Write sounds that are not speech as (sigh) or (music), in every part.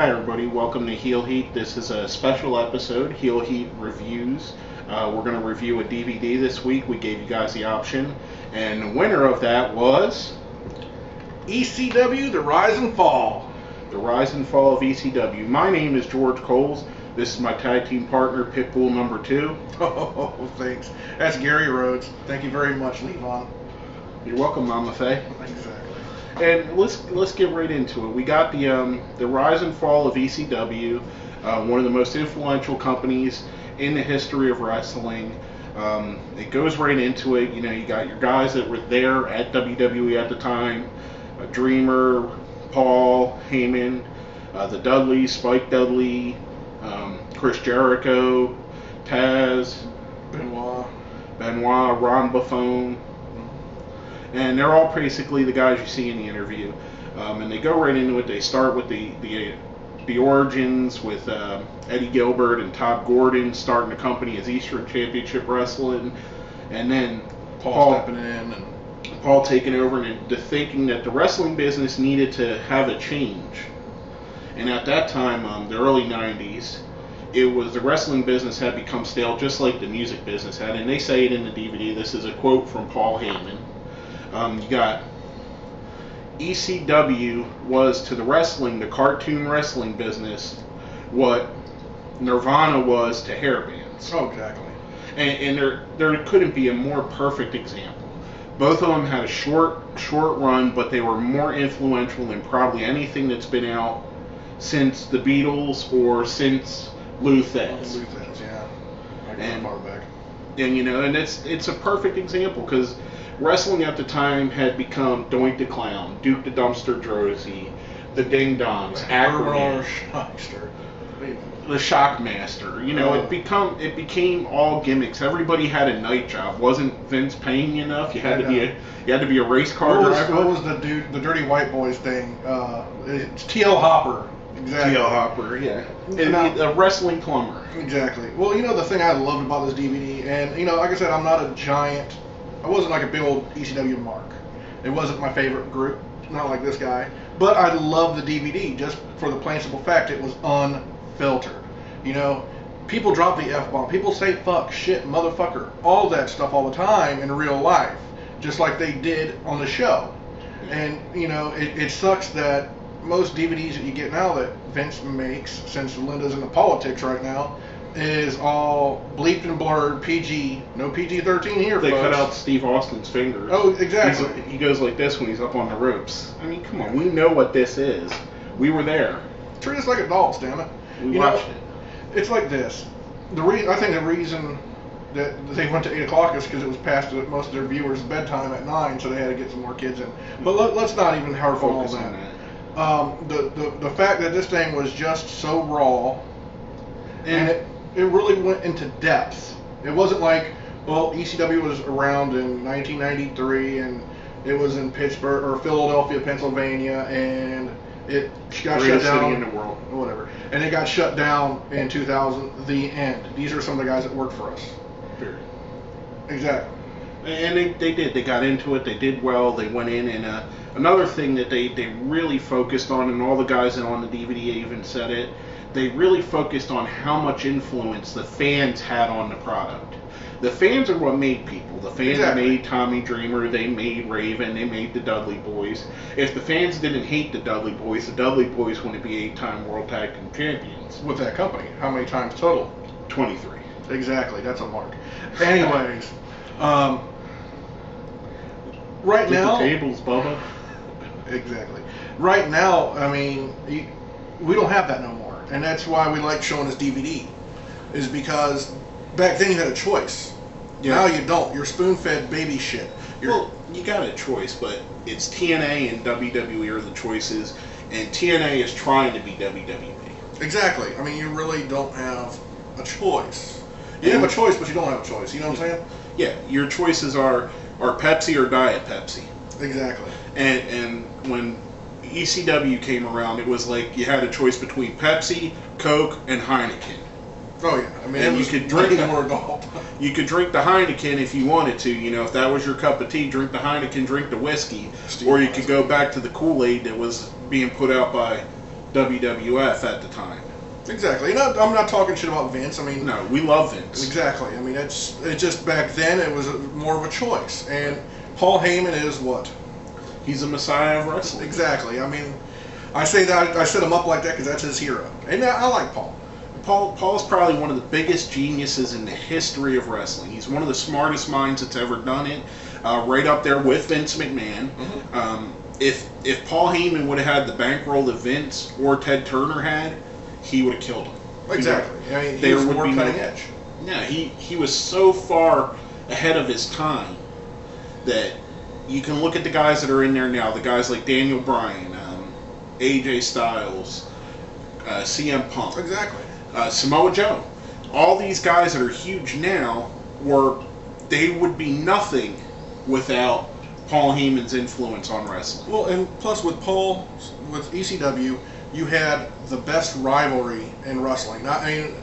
Hi, everybody. Welcome to Heel Heat. This is a special episode, Heel Heat Reviews. Uh, we're going to review a DVD this week. We gave you guys the option. And the winner of that was ECW, The Rise and Fall. The Rise and Fall of ECW. My name is George Coles. This is my tag team partner, Pitbull number two. (laughs) Oh, thanks. That's Gary Rhodes. Thank you very much, Levon. You're welcome, Mama Faye. And let's let's get right into it. We got the um, the rise and fall of ECW, uh, one of the most influential companies in the history of wrestling. Um, it goes right into it. You know, you got your guys that were there at WWE at the time, uh, Dreamer, Paul Heyman, uh, the Dudleys, Spike Dudley, um, Chris Jericho, Taz, Benoit. Benoit, Ron Buffon, and they're all basically the guys you see in the interview. Um, and they go right into it. They start with the the, the origins with uh, Eddie Gilbert and Todd Gordon starting the company as Eastern Championship Wrestling, and then Paul, Paul stepping in and Paul taking over and the thinking that the wrestling business needed to have a change. And at that time, um, the early '90s, it was the wrestling business had become stale, just like the music business had. And they say it in the DVD. This is a quote from Paul Heyman. Um, you got ECW was to the wrestling, the cartoon wrestling business, what Nirvana was to hair bands. oh, exactly. And, and there there couldn't be a more perfect example. Both of them had a short short run, but they were more influential than probably anything that's been out since the Beatles or since Luthez. Luthez, yeah. I And- far back. And you know, and it's it's a perfect example because wrestling at the time had become Doink the Clown, Duke the Dumpster Droese, the Ding Dongs, Herman Acronym, Shyster. the Shockmaster. You know, Oh. it become it became all gimmicks. Everybody had a night job. Wasn't Vince paying you enough? You had to be a you had to be a race car What was, driver. what was the dude, the Dirty White Boys thing? Uh, it's T.L. Hopper. Exactly. TL Hopper, yeah, and Now- a wrestling plumber. Exactly. Well, you know the thing I loved about this DVD, and you know, like I said, I'm not a giant. I wasn't like a big old ECW mark. It wasn't my favorite group, not like this guy. But I love the DVD just for the plain simple fact it was unfiltered. You know, people drop the f bomb. People say fuck, shit, motherfucker, all that stuff all the time in real life, just like they did on the show. And you know, it, it sucks that most DVDs that you get now that Vince makes, since Linda's in the politics right now, is all bleeped and blurred, PG, no PG-13 here, They folks. cut out Steve Austin's fingers. Oh, exactly. He's- he goes like this when he's up on the ropes. I mean, come on, we know what this is. We were there. Treat us like adults, damn it. We You watched know, it. It's like this. The re- I think the reason that they went to eight o'clock is because it was past most of their viewers' bedtime at nine, so they had to get some more kids in. But let, let's not even harp on all that. that. Um, the, the the fact that this thing was just so raw, and it, it really went into depth. It wasn't like, well, ECW was around in 1993 and it was in Pittsburgh or Philadelphia, Pennsylvania, and it got shut down. city in the world. Whatever, and it got shut down in 2000. The end. These are some of the guys that worked for us. Period. Exactly. And they, they did. They got into it. They did well. They went in. And uh, another thing that they, they really focused on, and all the guys that on the DVD even said it, they really focused on how much influence the fans had on the product. The fans are what made people. The fans Exactly. made Tommy Dreamer. They made Raven. They made the Dudley Boys. If the fans didn't hate the Dudley Boys, the Dudley Boys wouldn't be eight-time World Tag Team Champions. With that company, how many times total? 23. Exactly, that's a mark. Anyways, (laughs) um, right Get now, the tables, Bubba. (laughs) exactly. Right now, I mean, we don't have that no more, and that's why we like showing this DVD, is because back then you had a choice. Yeah. Now you don't. You're spoon-fed baby shit. You're, Well, you got a choice, but it's TNA and WWE are the choices, and TNA is trying to be WWE. exactly. I mean, you really don't have a choice. You have a choice, but you don't have a choice. You know what I'm saying? Yeah, your choices are are Pepsi or Diet Pepsi. Exactly. And and when ECW came around, it was like you had a choice between Pepsi, Coke, and Heineken. Oh yeah. I mean, And it you was could drink way that. more adult. (laughs) You could drink the Heineken if you wanted to. You know, if that was your cup of tea, drink the Heineken, drink the whiskey, Steve or you could go back to the Kool Aid that was being put out by WWF at the time. Exactly. Know, I'm not talking shit about Vince. I mean, No, we love Vince. exactly. I mean, it's it just back then it was a, more of a choice, and Paul Heyman is what He's a messiah of wrestling. exactly. I mean, I say that I set him up like that because that's his hero, and I, I like Paul. Paul Paul's probably one of the biggest geniuses in the history of wrestling. He's one of the smartest minds that's ever done it, uh, right up there with Vince McMahon. Mhm. Um, if if Paul Heyman would have had the bankroll that Vince or Ted Turner had, he would have killed him. Exactly. I mean, he There would more be no- cutting edge. Yeah, he, he was so far ahead of his time that you can look at the guys that are in there now. The guys like Daniel Bryan, um, AJ Styles, uh, CM Punk, Exactly. uh, Samoa Joe. All these guys that are huge now were they would be nothing without Paul Heyman's influence on wrestling. Well, and plus with Paul, with ECW, you had the best rivalry in wrestling. Not, I mean,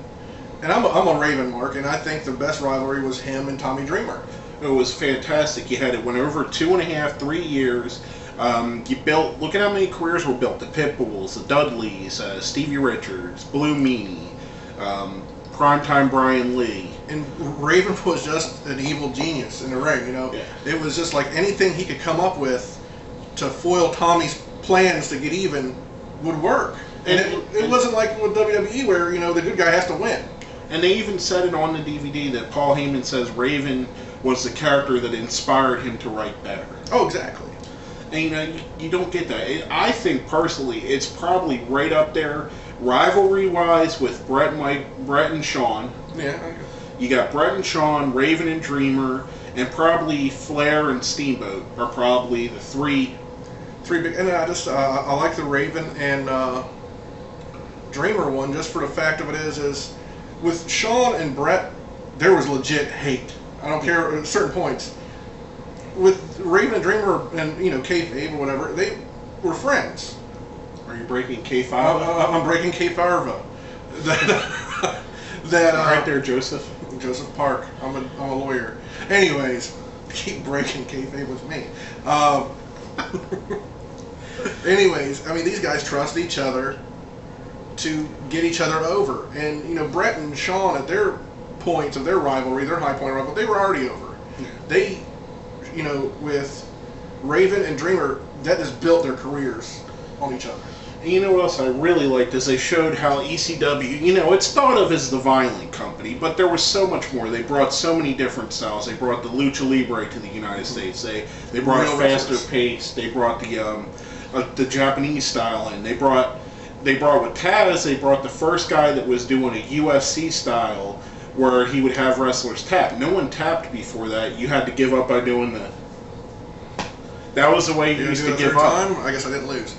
and I'm a, I'm a Raven mark, and I think the best rivalry was him and Tommy Dreamer. It was fantastic. You had it went over two and a half, three years. Um, you built. Look at how many careers were built: the Pitbulls, the Dudleys, uh, Stevie Richards, Blue Meanie, um, primetime Brian Lee. And Raven was just an evil genius in the ring. You know, Yeah. it was just like anything he could come up with to foil Tommy's plans to get even would work. And, And- it, it wasn't like with WWE where you know the good guy has to win. And they even said it on the DVD that Paul Heyman says Raven was the character that inspired him to write better. Oh, exactly. And you know, you, you don't get that. It, I think personally, it's probably right up there, rivalry-wise, with Bret and Mike, Bret and Shawn. Yeah. You got Bret and Shawn, Raven and Dreamer, and probably Flair and Steamboat are probably the three. Three big, and I just uh, I like the Raven and uh, Dreamer one just for the fact of it is is with Shawn and Bret there was legit hate. I don't care at certain points. With Raven and Dreamer and you know kayfabe or whatever, they were friends. Are you breaking K five? I, I'm breaking kayfarva. That (laughs) that uh, right there, Joseph. Joseph Park. I'm a, I'm a lawyer. Anyways, (laughs) keep breaking kayfabe with me. Um, (laughs) anyways, I mean, these guys trust each other to get each other over. And, you know, Bret and Shawn at their points of their rivalry, their high point rivalry, they were already over. They, you know, with Raven and Dreamer, that just built their careers on each other. And you know what else I really liked is they showed how ECW, you know, it's thought of as the violent company, but there was so much more. They brought so many different styles. They brought the lucha libre to the United States. They they brought Real faster pace. They brought the um, uh, the Japanese style in. They brought they brought with Taz. They brought the first guy that was doing a UFC style where he would have wrestlers tap. No one tapped before that. You had to give up by doing the. That was the way you You used to give up. time, I guess I didn't lose.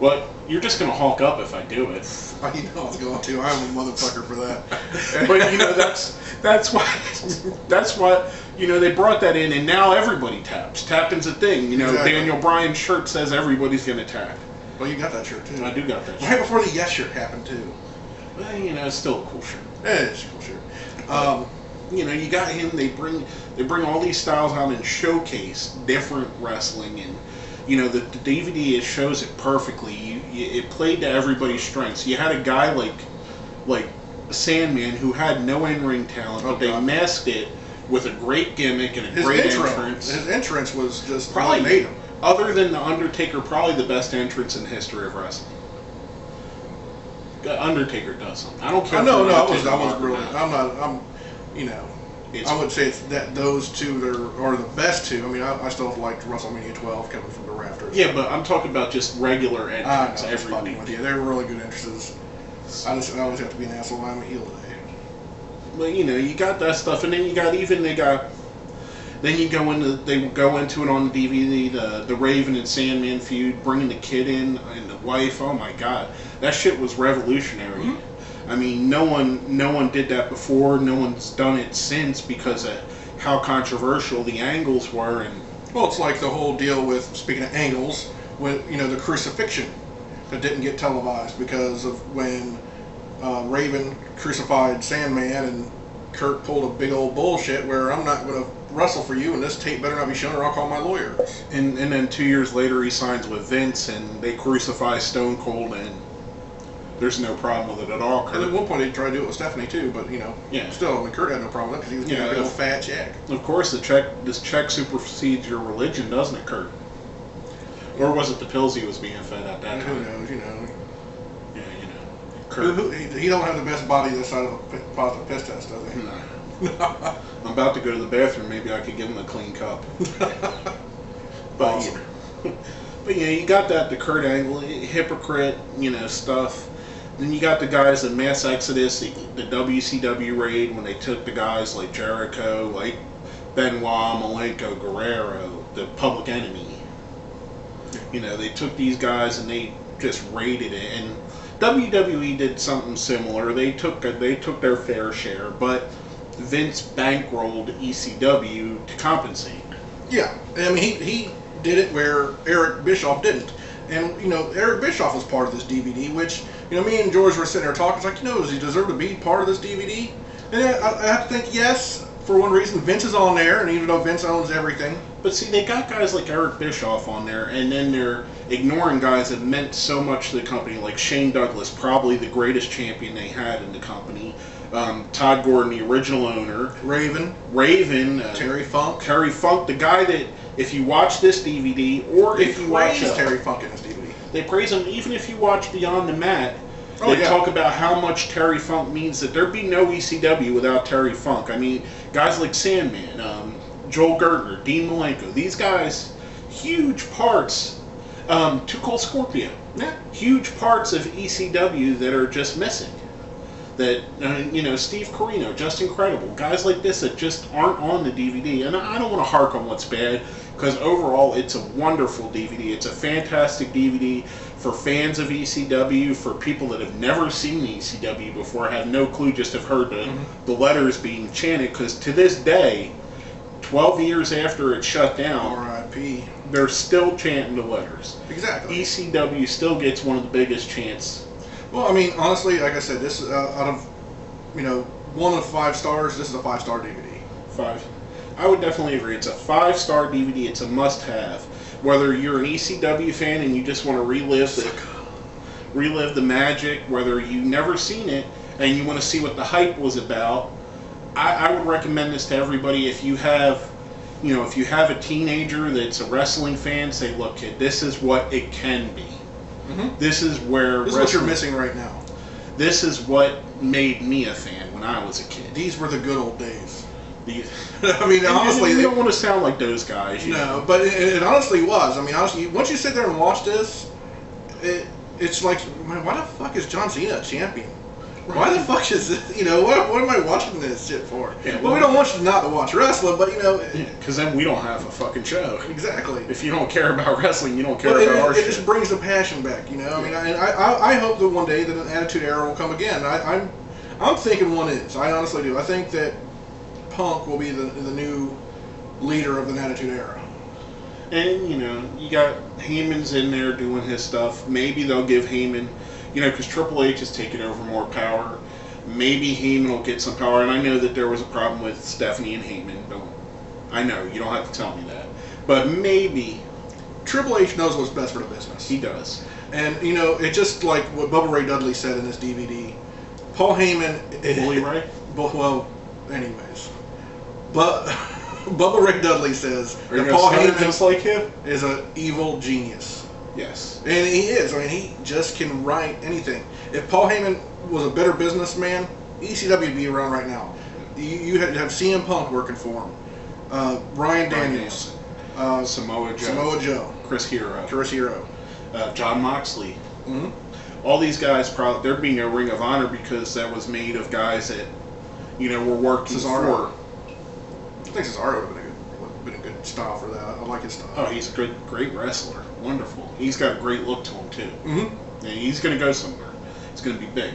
Well, you're just gonna hulk up if I do it. (laughs) I know I was going to. I'm a motherfucker for that. (laughs) but you know that's that's why (laughs) that's why you know they brought that in and now everybody taps tapping's a thing you know Exactly. daniel bryan's shirt says everybody's gonna tap Well, you got that shirt too. i do got that Right before the Yes shirt happened too. Well, you know it's still a cool shirt Yeah, it's a cool shirt. Um, you know you got him they bring they bring all these styles out and showcase different wrestling and you know the, the dvd it shows it perfectly you, you it played to everybody's strengths you had a guy like like sandman who had no in-ring talent Oh, but they God. masked it with a great gimmick and a his great intro, entrance his entrance was just probably what made him. other than the Undertaker, probably the best entrance in the history of wrestling. Undertaker does something. I don't care. I know, no, I was, I was really. I'm not, I'm, you know, It's- I would say it's that those two are, are the best two. I mean, I, I still liked WrestleMania 12 coming from the rafters. Yeah, but I'm talking about just regular I know, entrance I'm just every week. with you. they're really good entrances. I just, I always have to be an asshole. I'm a heel today. But you know, you got that stuff, and then you got even they got. Then you go into they go into it on the DVD, the the Raven and Sandman feud, bringing the kid in and the wife. Oh my God, that shit was revolutionary. Mhm. I mean, no one no one did that before. No one's done it since because of how controversial the angles were and Well, it's like the whole deal with speaking of angles, with you know the crucifixion that didn't get televised because of when uh, Raven crucified Sandman and Kurt pulled a big old bullshit where I'm not going to wrestle for you and this tape better not be shown or I'll call my lawyer. And and then two years later, he signs with Vince, and they crucify Stone Cold, and There's no problem with it at all. And at one point they tried to do it with Stephanie too, but you know, Yeah. still, I mean, Kurt had no problem with it because he was getting Yeah, a old fat check. Of course, the check this check supersedes your religion, doesn't it, Kurt? Or was it the pills he was being fed at that And who knows, you know. Yeah, you know. Kurt. who, he, he don't have the best body this side of a positive piss test, does he? No. (laughs) I'm about to go to the bathroom. Maybe I could give him a clean cup. (laughs) But Awesome. yeah, (laughs) but yeah, you got that the Kurt Angle hypocrite, you know, stuff. Then you got the guys in Mass Exodus, the, the WCW raid when they took the guys like Jericho, like Benoit, Malenko, Guerrero, the Public Enemy. You know, they took these guys and they just raided it. And WWE did something similar. They took they took their fair share, but Vince bankrolled ECW to compensate. Yeah, I mean, he, he did it where Eric Bischoff didn't. And, you know, Eric Bischoff was part of this DVD, which, you know, me and George were sitting there talking. It's like, you know, does he deserve to be part of this DVD? And I, I have to think, yes, for one reason. Vince is on there, and even though Vince owns everything, But see, they got guys like Eric Bischoff on there, and then they're ignoring guys that meant so much to the company, like Shane Douglas, probably the greatest champion they had in the company. Um, Todd Gordon, the original owner. Raven, Raven, uh, Terry Funk. Terry Funk, the guy that if you watch this DVD or They if you watch uh, Terry Funk in this DVD. they praise him. Even if you watch Beyond the Mat, Oh, they yeah. talk about how much Terry Funk means. That there'd be no ECW without Terry Funk. I mean, guys like Sandman, um, Joel Gertner, Dean Malenko, these guys, huge parts. Um, Too Cold Scorpio, Yeah. huge parts of ECW that are just missing. That uh, you know, Steve Corino, just incredible. Guys like this that just aren't on the DVD. And I don't want to hark on what's bad because overall, it's a wonderful DVD. It's a fantastic DVD for fans of ECW, for people that have never seen ECW before, have no clue, just have heard the, Mhm. the letters being chanted. Because to this day, 12 years after it shut down, R.I.P. they're still chanting the letters. Exactly. ECW still gets one of the biggest chants. Well, I mean, honestly, like I said, this uh, out of you know one of five stars, this is a five star DVD. Five. I would definitely agree. It's a five star DVD. It's a must have. Whether you're an ECW fan and you just want to relive the relive the magic, whether you've never seen it and you want to see what the hype was about, I, I would recommend this to everybody. If you have, you know, if you have a teenager that's a wrestling fan, say, look, kid, this is what it can be. Mm-hmm. This is where This is what you're missing right now. This is what made me a fan when I was a kid. These were the good old days. These, (laughs) I mean, and- honestly, they- don't want to sound like those guys. You know. no, but it, it honestly was. I mean, honestly, once you sit there and watch this, it, it's like, man, why the fuck is John Cena a champion? Why the fuck is this? You know, what, what am I watching this shit for? Yeah, well, well- we don't want you not to watch wrestling, but you know, Because then we don't have a fucking show. exactly. If you don't care about wrestling, you don't care But it, about our it, shit. just brings the passion back, you know. I mean, I, I, I hope that one day that an Attitude Era will come again. I, I'm, I'm thinking one is. I honestly do. I think that Punk will be the the new leader of the Attitude Era. And you know, you got Heyman's in there doing his stuff. Maybe they'll give Heyman, you know, because Triple H is taking over more power. Maybe Heyman will get some power. And I know that there was a problem with Stephanie and Heyman. Don't I know you don't have to tell me that, but maybe Triple H knows what's best for the business. he does. And you know, it's just like what Bubba Ray Dudley said in this DVD. Paul Heyman. (laughs) Bully Ray. Well, anyways, but (laughs) Bubba Ray Dudley says that Paul Heyman just like him? is an evil genius. Yes. And he is. I mean, he just can write anything. If Paul Heyman was a better businessman, ECW would be around right now. You, you have, have CM Punk working for him, uh, Ryan Daniels, uh, Samoa Joe, Samoa Joe, Chris Hero, Chris Hero. uh, Jon Moxley. hmm all these guys probably there'd be no Ring of Honor because that was made of guys that you know were working Cesaro. for. I think Cesaro would have style for that. I like his style. Oh, he's a good, great wrestler. Wonderful. He's got a great look to him too. Mm-hmm. And he's going to go somewhere. He's going to be big.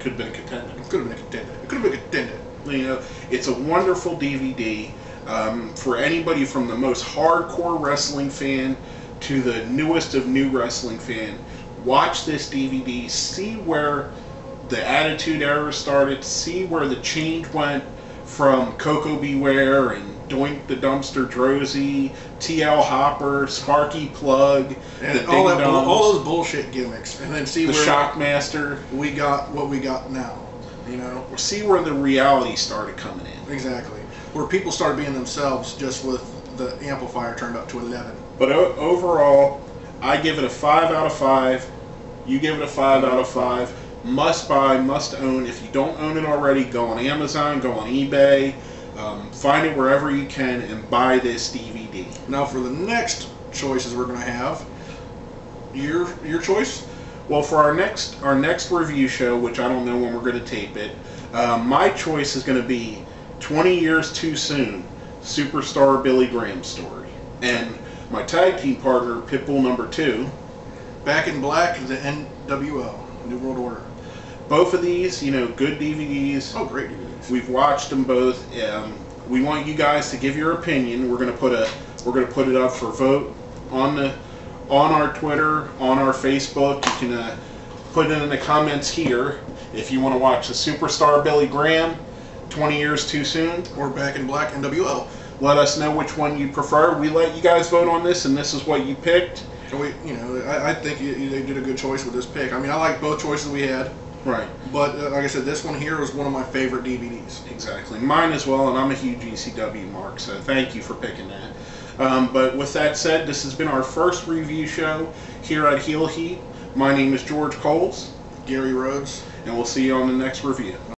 Could have been a contender. Could have been a contender. It could have been a contender. You know, it's a wonderful DVD um, for anybody from the most hardcore wrestling fan to the newest of new wrestling fan. Watch this DVD, see where the Attitude Era started, see where the change went from Koko B. Ware and Doink the Dumpster Droese, TL Hopper, Sparky Plug, And the all that, all those bullshit gimmicks, and then see the where Shockmaster. we got what we got now. You know, See where the reality started coming in. exactly. Where people started being themselves just with the amplifier turned up to 11. But o- overall, I give it a five out of five. You give it a five out of five. Must buy, must own. If you don't own it already, go on Amazon, go on eBay, um, find it wherever you can, and buy this DVD. Now for the next choices we're gonna have, your your choice. Well, for our next our next review show, which I don't know when we're going to tape it, um, my choice is going to be 20 Years Too Soon, Superstar Billy Graham story, and my tag team partner Pitbull Number Two. Back in Black, the NWO, New World Order. Both of these, you know, good DVDs. Oh, great DVDs. We've watched them both. Um, we want you guys to give your opinion. We're gonna put a we're gonna put it up for vote on the on our Twitter, on our Facebook. You can uh, put it in the comments here if you want to watch the superstar Billy Graham. 20 years too soon. Or Back in Black, NWO. Let us know which one you prefer. We let you guys vote on this, and this is what you picked. We, you know, I, I think you, you- they did a good choice with this pick. I mean, I like both choices we had, Right. but uh, like I said, this one here was one of my favorite DVDs. Exactly. Mine as well, and I'm a huge ECW mark, so thank you for picking that. Um, but with that said, this has been our first review show here at Heel Heat. My name is George Coles, Gary Rhodes. and we'll see you on the next review.